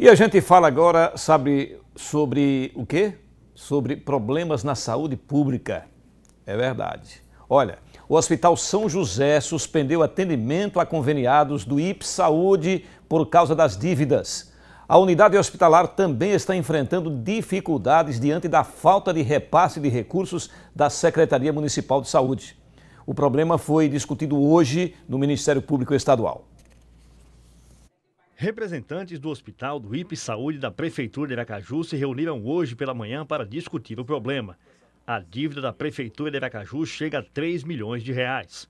E a gente fala agora, sabe, sobre o quê? Sobre problemas na saúde pública. É verdade. Olha, o Hospital São José suspendeu atendimento a conveniados do IPS Saúde por causa das dívidas. A unidade hospitalar também está enfrentando dificuldades diante da falta de repasse de recursos da Secretaria Municipal de Saúde. O problema foi discutido hoje no Ministério Público Estadual. Representantes do Hospital do IP Saúde da Prefeitura de Aracaju se reuniram hoje pela manhã para discutir o problema. A dívida da Prefeitura de Aracaju chega a 3 milhões de reais.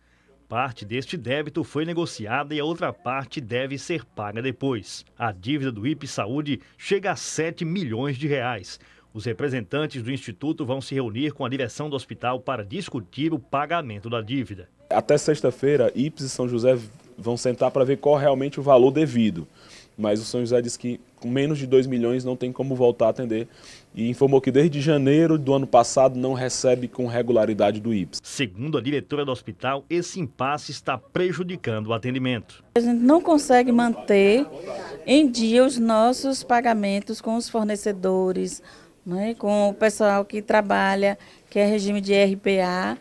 Parte deste débito foi negociada e a outra parte deve ser paga depois. A dívida do IP Saúde chega a 7 milhões de reais. Os representantes do Instituto vão se reunir com a direção do hospital para discutir o pagamento da dívida. Até sexta-feira, IPS e São José vão sentar para ver qual realmente o valor devido. Mas o São José disse que com menos de 2 milhões não tem como voltar a atender e informou que desde janeiro do ano passado não recebe com regularidade do IPS. Segundo a diretora do hospital, esse impasse está prejudicando o atendimento. A gente não consegue manter em dia os nossos pagamentos com os fornecedores, né, com o pessoal que trabalha, que é regime de RPA,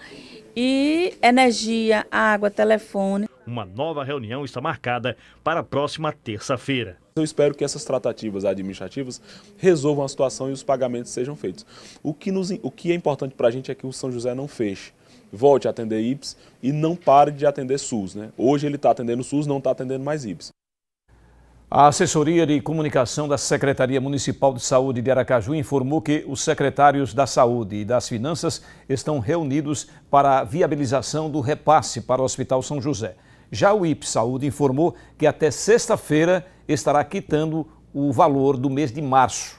e energia, água, telefone. Uma nova reunião está marcada para a próxima terça-feira. Eu espero que essas tratativas administrativas resolvam a situação e os pagamentos sejam feitos. O que, nos, o que é importante para a gente é que o São José não feche. Volte a atender IPS e não pare de atender SUS. Né? Hoje ele está atendendo SUS, não está atendendo mais IPS. A assessoria de comunicação da Secretaria Municipal de Saúde de Aracaju informou que os secretários da Saúde e das Finanças estão reunidos para a viabilização do repasse para o Hospital São José. Já o IP Saúde informou que até sexta-feira estará quitando o valor do mês de março.